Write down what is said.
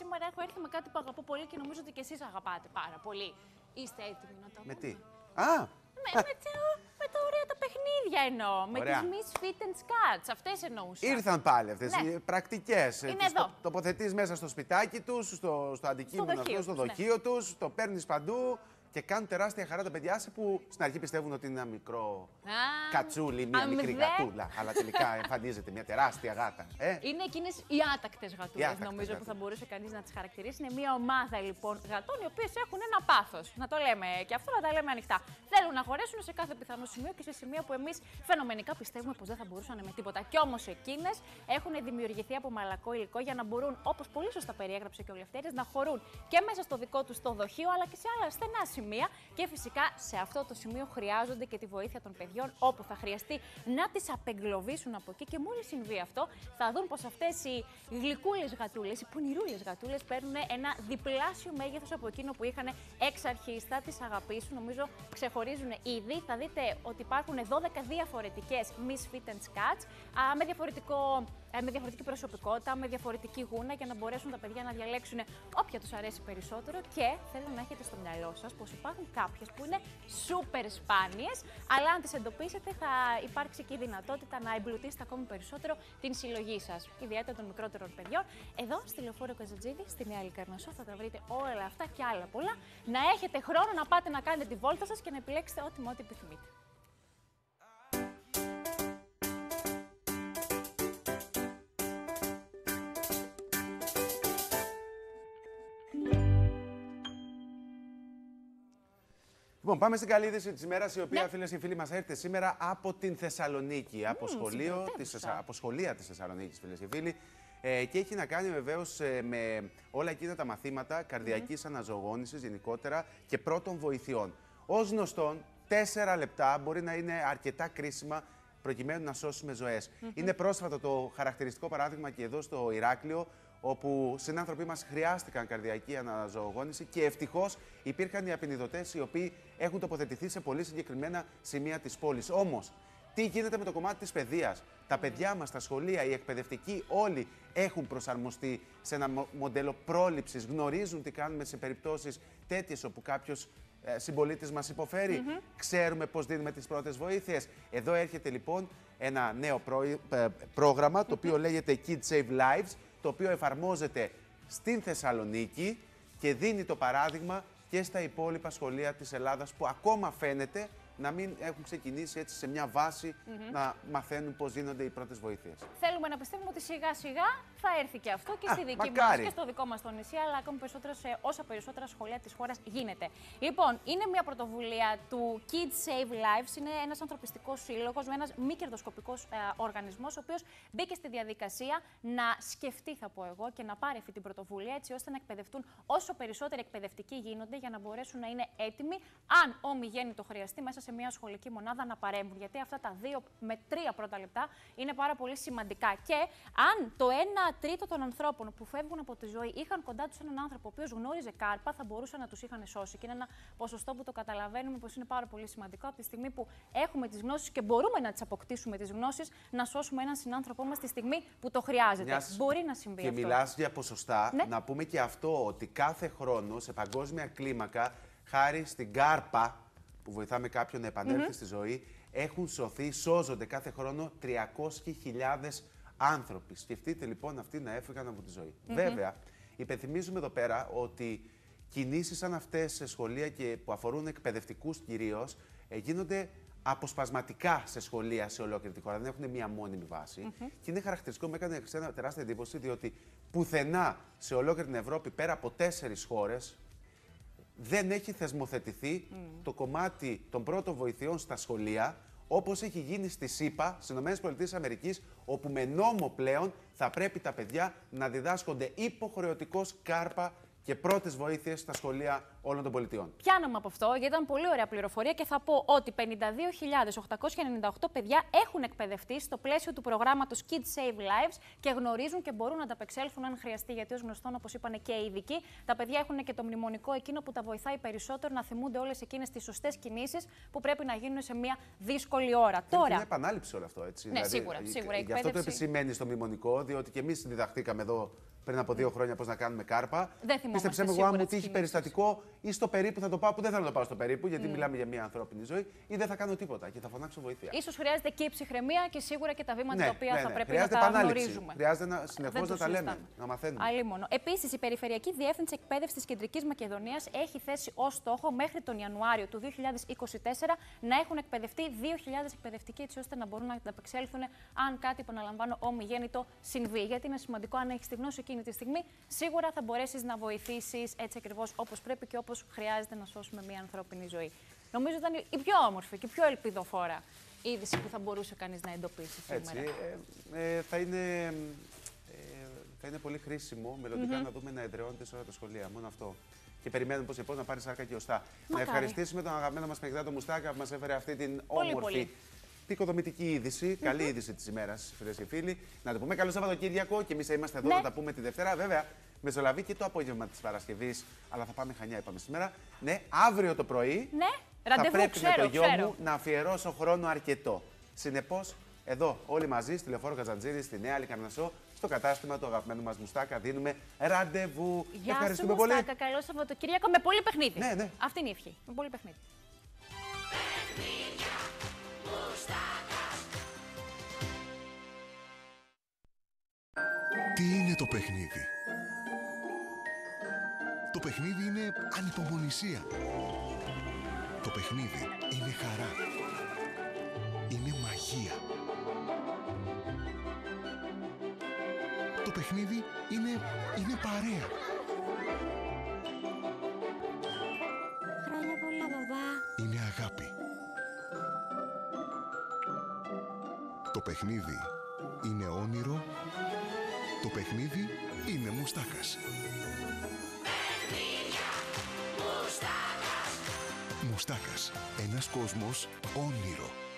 σήμερα έχω έρθει με κάτι που αγαπώ πολύ και νομίζω ότι και εσείς αγαπάτε πάρα πολύ. Είστε έτοιμοι να το Με πούμε; τι; Α! Με, με, τα- με τα ωραία τα παιχνίδια εννοώ. Με Ωραία. τις Miss Fit and Scats. Αυτές εννοούσα. Ήρθαν πάλι αυτές Ναι. οι πρακτικές. Είναι εδώ. Τοποθετείς μέσα στο σπιτάκι τους, στο, στο αντικείμενο δοχείο αυτό, στο τους, ναι. δοχείο τους, το παίρνεις παντού και κάνουν τεράστια χαρά τα παιδιά σε που στην αρχή πιστεύουν ότι είναι ένα μικρό Α, κατσούλι, μια αμ, μικρή δε. γατούλα. Αλλά τελικά εμφανίζεται μια τεράστια γάτα. Ε; Είναι εκείνες οι άτακτες γατούλες, άτακτες νομίζω, που γάτες. θα μπορούσε κανείς να τις χαρακτηρίσει. Είναι μια ομάδα λοιπόν γατών οι οποίες έχουν ένα πάθος. Να το λέμε και αυτό να τα λέμε ανοιχτά. Θέλουν να χωρέσουν σε κάθε πιθανό σημείο και σε σημεία που εμείς φαινομενικά πιστεύουμε πως δεν θα μπορούσαν με τίποτα. Κι όμως εκείνες έχουν δημιουργηθεί από μαλακό υλικό για να μπορούν, όπως πολύ σωστά περιέγραψε και ο Λευτέρης, να χωρούν και μέσα στο δικό τους το δοχείο αλλά και σε άλλα στενά σημεία. Και φυσικά σε αυτό το σημείο χρειάζονται και τη βοήθεια των παιδιών, όπου θα χρειαστεί να τις απεγκλωβίσουν από εκεί. Και μόλις συμβεί αυτό, θα δουν πως αυτές οι γλυκούλες γατούλες, οι πονηρούλες γατούλες, παίρνουν ένα διπλάσιο μέγεθος από εκείνο που είχαν εξ αρχής. Θα τις αγαπήσουν, νομίζω ξεχωρίζουν ήδη. Θα δείτε ότι υπάρχουν 12 διαφορετικές Miss Fit and Scats α, με, διαφορετικό, ε, με διαφορετική προσωπικότητα, με διαφορετική γούνα για να μπορέσουν τα παιδιά να διαλέξουν όποια τους αρέσει περισσότερο. Και θέλω να έχετε στο μυαλό σας πως υπάρχουν κάποιες που είναι super σπάνιες, αλλά αν τις εντοπίσετε θα υπάρξει και η δυνατότητα να εμπλουτίσετε ακόμη περισσότερο την συλλογή σας, ιδιαίτερα των μικρότερων παιδιών. Εδώ στη λεωφόρο Καζατζίδη, στη Νέα Λικαρνασό, θα τα βρείτε όλα αυτά και άλλα πολλά. Να έχετε χρόνο να πάτε να κάνετε τη βόλτα σας και να επιλέξετε ό,τι με ό,τι επιθυμείτε. Λοιπόν, πάμε στην καλή είδηση της ημέρας, η οποία Ναι. φίλες και φίλοι μας έρχεται σήμερα από την Θεσσαλονίκη. από, σχολείο συμπρωτεύουσα. της, Θεσσα- από σχολεία της Θεσσαλονίκης, φίλες και φίλοι. Ε, και έχει να κάνει βεβαίως με όλα εκείνα τα μαθήματα καρδιακής αναζωογόνησης γενικότερα και πρώτων βοηθειών. Ω γνωστόν, τέσσερα λεπτά μπορεί να είναι αρκετά κρίσιμα προκειμένου να σώσουμε ζωές. Είναι πρόσφατο το χαρακτηριστικό παράδειγμα και εδώ στο Ηράκλειο, όπου συνάνθρωποι μας χρειάστηκαν καρδιακή αναζωογόνηση και ευτυχώς υπήρχαν οι απεινιδωτές οι οποίοι έχουν τοποθετηθεί σε πολύ συγκεκριμένα σημεία της πόλης. Όμως, τι γίνεται με το κομμάτι της παιδείας; Τα παιδιά μας, τα σχολεία, οι εκπαιδευτικοί, όλοι έχουν προσαρμοστεί σε ένα μο- μοντέλο πρόληψης. Γνωρίζουν τι κάνουμε σε περιπτώσεις τέτοιες όπου κάποιος ε, συμπολίτης μας υποφέρει. Ξέρουμε πώς δίνουμε τις πρώτες βοήθειες. Εδώ έρχεται λοιπόν ένα νέο προϊ- ε, πρόγραμμα το οποίο λέγεται Kids Save Lives, το οποίο εφαρμόζεται στην Θεσσαλονίκη και δίνει το παράδειγμα και στα υπόλοιπα σχολεία της Ελλάδας που ακόμα φαίνεται να μην έχουν ξεκινήσει έτσι σε μια βαση να μαθαίνουν πώς δίνονται οι πρώτες βοήθειες. Θέλουμε να πιστεύουμε ότι σιγά σιγά θα έρθει και αυτό και Α, στη δική μακάρι. μας και στο δικό μας το νησί, αλλά ακόμη περισσότερο σε όσα περισσότερα σχολεία της χώρας γίνεται. Λοιπόν, είναι μια πρωτοβουλία του Kids Save Lives. Είναι ένας ανθρωπιστικός σύλλογος με ένας μη κερδοσκοπικός ε, οργανισμός, ο οποίος μπήκε στη διαδικασία να σκεφτεί, θα πω εγώ, και να πάρει αυτή την πρωτοβουλία έτσι ώστε να εκπαιδευτούν όσο περισσότεροι εκπαιδευτικοί γίνονται για να μπορέσουν να είναι έτοιμοι, αν όμοι το χρειαστεί, μέσα σε μια σχολική μονάδα να παρέμβουν. Γιατί αυτά τα δύο με τρία πρώτα λεπτά είναι πάρα πολύ σημαντικά. Και αν το 1 τρίτο των ανθρώπων που φεύγουν από τη ζωή είχαν κοντά τους έναν άνθρωπο ο οποίος γνώριζε κάρπα, θα μπορούσαν να τους είχαν σώσει. Και είναι ένα ποσοστό που το καταλαβαίνουμε πως είναι πάρα πολύ σημαντικό από τη στιγμή που έχουμε τις γνώσεις και μπορούμε να τις αποκτήσουμε τις γνώσεις, να σώσουμε έναν συνάνθρωπό μας τη στιγμή που το χρειάζεται. Μιας- Μπορεί να συμβεί Και αυτό. μιλάς για ποσοστά, Ναι. να πούμε και αυτό ότι κάθε χρόνο σε παγκόσμια κλίμακα, χάρη στην κάρπα που βοηθάμε κάποιον να επανελθει στη ζωή, έχουν σωθεί, σώζονται κάθε χρόνο 300.000 άνθρωποι. Σκεφτείτε λοιπόν αυτοί να έφυγαν από τη ζωή. Βέβαια, υπενθυμίζουμε εδώ πέρα ότι κινήσεις σαν αυτές σε σχολεία και που αφορούν εκπαιδευτικούς κυρίως ε, γίνονται αποσπασματικά σε σχολεία σε ολόκληρη τη χώρα. Δεν έχουν μία μόνιμη βάση. Και είναι χαρακτηριστικό, μου έκανε ξένα τεράστια εντύπωση, διότι πουθενά σε ολόκληρη την Ευρώπη, πέρα από τέσσερις χώρες, δεν έχει θεσμοθετηθεί το κομμάτι των πρώτων βοηθειών στα σχολεία, όπως έχει γίνει στη ΣΥΠΑ, στις ΗΠΑ, όπου με νόμο πλέον θα πρέπει τα παιδιά να διδάσκονται υποχρεωτικώς κάρπα και πρώτες βοήθειες στα σχολεία όλων των πολιτιών. Πιάνομαι από αυτό, γιατί ήταν πολύ ωραία πληροφορία και θα πω ότι 52.898 παιδιά έχουν εκπαιδευτεί στο πλαίσιο του προγράμματος Kids Save Lives και γνωρίζουν και μπορούν να ανταπεξέλθουν αν χρειαστεί. Γιατί ως γνωστόν, όπως είπαν και οι ειδικοί, τα παιδιά έχουν και το μνημονικό εκείνο που τα βοηθάει περισσότερο να θυμούνται όλες εκείνες τις σωστές κινήσεις που πρέπει να γίνουν σε μια δύσκολη ώρα. Είναι μια Τώρα, επανάληψη όλο αυτό, έτσι. Ναι, σίγουρα, σίγουρα. Η Γι' αυτό το εκπαίδευση- επισημαίνει στο μνημονικό, διότι και εμείς διδαχτήκαμε εδώ πριν από δύο χρόνια πώς να κάνουμε κάρπα. Δεν θυμόμαστε Πίστεψέ με, εγώ, σίγουρα αν μου τις τύχει κινήσεις. περιστατικό ή στο περίπου θα το πάω, που δεν θέλω να το πάω στο περίπου, γιατί μιλάμε για μια ανθρώπινη ζωή, ή δεν θα κάνω τίποτα και θα φωνάξω βοήθεια. Ίσως χρειάζεται και η ψυχραιμία και σίγουρα και τα βήματα τα οποία ναι, θα ναι. πρέπει Χρειάζεται να τα επανάληψη. γνωρίζουμε. Χρειάζεται να, συνεχώς Δεν να το τα λέμε, συζητάμε. να μαθαίνουμε. Αλίμονο. Επίσης, η Περιφερειακή Διεύθυνση Εκπαίδευσης της Κεντρικής Μακεδονίας έχει θέσει ως στόχο μέχρι τον Ιανουάριο του 2024 να έχουν εκπαιδευτεί 2.000 εκπαιδευτικοί, έτσι ώστε να μπορούν να ανταπεξέλθουν αν κάτι, επαναλαμβάνω, ομιγέννητο συμβεί. Γιατί είναι σημαντικό, αν έχεις τη γνώση εκείνη τη στιγμή, σίγουρα θα μπορέσεις να βοηθήσεις έτσι ακριβώς όπως πρέπει και όπως χρειάζεται να σώσουμε μια ανθρώπινη ζωή. Νομίζω ήταν η πιο όμορφη και η πιο ελπιδοφόρα είδηση που θα μπορούσε κανείς να εντοπίσει σήμερα. Έτσι, ε, ε, θα, είναι, ε, θα είναι πολύ χρήσιμο μελλοντικά να δούμε να εδραιώνεται σε όλα τα σχολεία. Μόνο αυτό. Και περιμένουμε πώς λοιπόν να πάρει σάρκα και οστά. Να Μακάρι. ευχαριστήσουμε τον αγαπημένο μας Μεγδάτο Μουστάκα που μας έφερε αυτή την Πολύ, όμορφη. πολύ. Πικοδομητική είδηση, καλή είδηση της ημέρας, φίλες και φίλοι. Να το πούμε καλό Σαββατοκύριακο και εμείς θα είμαστε εδώ Ναι. να τα πούμε τη Δευτέρα. Βέβαια, μεσολαβεί και το απόγευμα της Παρασκευής, αλλά θα πάμε χανιά, είπαμε σήμερα. Ναι, αύριο το πρωί Ναι, θα ραντεβού, πρέπει ξέρω, με το γιο ξέρω. μου να αφιερώσω χρόνο αρκετό. Συνεπώς, εδώ όλοι μαζί στη Λεωφόρο Καζαντζήρη, στη Νέα Λικαρνασό, στο κατάστημα του αγαπημένου μας Μουστάκα, δίνουμε ραντεβού. Γεια σου, Ευχαριστούμε πολύ. Μουστάκα. Καλό Σαββατοκύριακο με πολύ παιχνίδι. Ναι, ναι. Αυτή είναι η ευχή. Με πολύ παιχνίδι. Τι είναι το παιχνίδι; Το παιχνίδι είναι ανυπομονησία. Το παιχνίδι είναι χαρά. Είναι μαγεία. Το παιχνίδι είναι, είναι παρέα. Χρόνια πολλά, μπαμπά. Είναι αγάπη. Το παιχνίδι είναι όνειρο. Το παιχνίδι είναι μουστάκας. Μουστάκας. Ένας κόσμος όνειρο.